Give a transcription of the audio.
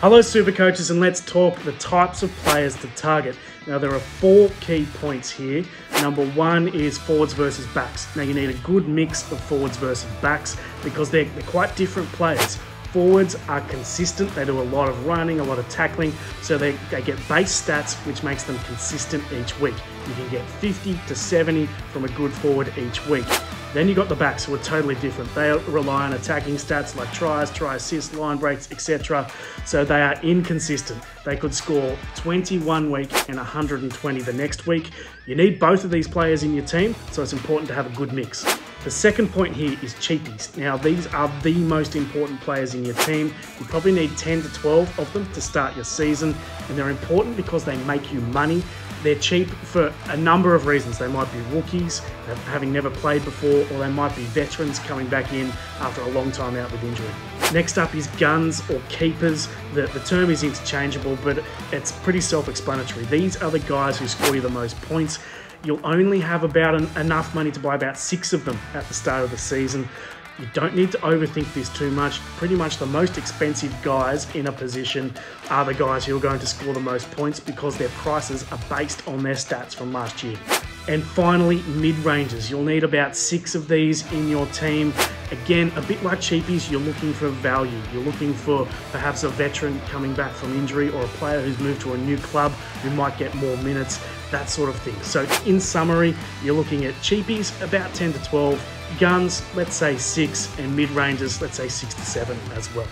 Hello, super coaches, and let's talk the types of players to target. Now, there are four key points here. Number one is forwards versus backs. Now, you need a good mix of forwards versus backs because they're, they're quite different players. Forwards are consistent, they do a lot of running, a lot of tackling, so they, they get base stats, which makes them consistent each week. You can get 50 to 70 from a good forward each week. Then you got the backs who are totally different. They rely on attacking stats like tries, try assists, line breaks, etc. So they are inconsistent. They could score 21 week and 120 the next week. You need both of these players in your team, so it's important to have a good mix. The second point here is cheapies. Now, these are the most important players in your team. You probably need 10 to 12 of them to start your season, and they're important because they make you money they're cheap for a number of reasons. They might be rookies, having never played before, or they might be veterans coming back in after a long time out with injury. Next up is guns or keepers. The, the term is interchangeable, but it's pretty self explanatory. These are the guys who score you the most points. You'll only have about an, enough money to buy about six of them at the start of the season. You don't need to overthink this too much. Pretty much the most expensive guys in a position are the guys who are going to score the most points because their prices are based on their stats from last year. And finally, mid-ranges. You'll need about six of these in your team. Again, a bit like cheapies, you're looking for value. You're looking for perhaps a veteran coming back from injury or a player who's moved to a new club who might get more minutes, that sort of thing. So in summary, you're looking at cheapies, about 10 to 12, guns, let's say six, and mid ranges, let's say six to seven as well.